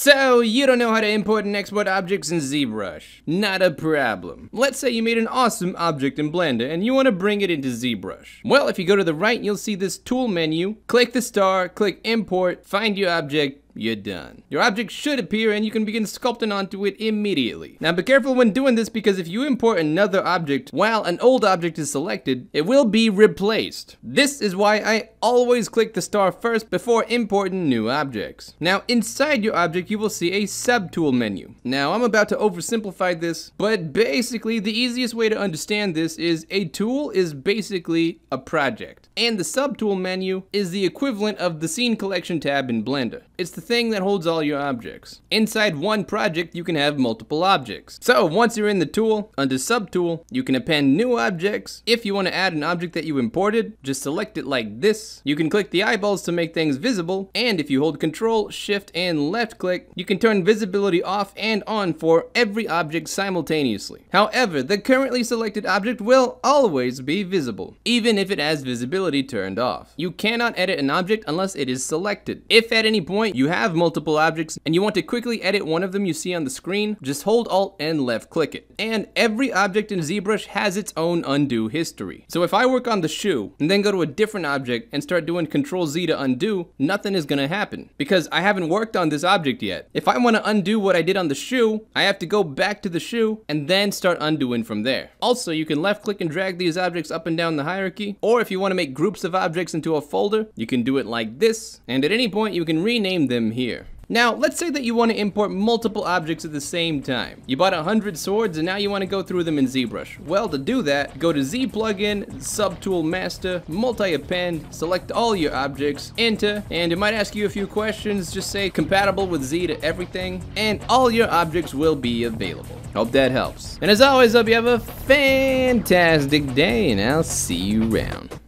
So, you don't know how to import and export objects in ZBrush. Not a problem. Let's say you made an awesome object in Blender and you want to bring it into ZBrush. Well, if you go to the right, you'll see this tool menu. Click the star, click import, find your object, you're done. Your object should appear and you can begin sculpting onto it immediately. Now be careful when doing this because if you import another object while an old object is selected, it will be replaced. This is why I always click the star first before importing new objects. Now inside your object you will see a subtool menu. Now I'm about to oversimplify this, but basically the easiest way to understand this is a tool is basically a project. And the subtool menu is the equivalent of the scene collection tab in Blender. It's the thing that holds all your objects. Inside one project, you can have multiple objects. So once you're in the tool, under subtool, you can append new objects. If you want to add an object that you imported, just select it like this. You can click the eyeballs to make things visible. And if you hold control, shift, and left click, you can turn visibility off and on for every object simultaneously. However, the currently selected object will always be visible, even if it has visibility turned off. You cannot edit an object unless it is selected. If at any point you have have multiple objects and you want to quickly edit one of them you see on the screen, just hold Alt and left click it. And every object in ZBrush has its own undo history. So if I work on the shoe and then go to a different object and start doing Control Z to undo, nothing is gonna happen because I haven't worked on this object yet. If I wanna undo what I did on the shoe, I have to go back to the shoe and then start undoing from there. Also, you can left click and drag these objects up and down the hierarchy, or if you wanna make groups of objects into a folder, you can do it like this, and at any point you can rename them here. Now, let's say that you want to import multiple objects at the same time. You bought 100 swords and now you want to go through them in ZBrush. Well, to do that, go to Z plugin, subtool master, multi-append, select all your objects, enter, and it might ask you a few questions, just say compatible with Z to everything, and all your objects will be available. Hope that helps. And as always, hope you have a fantastic day, and I'll see you around.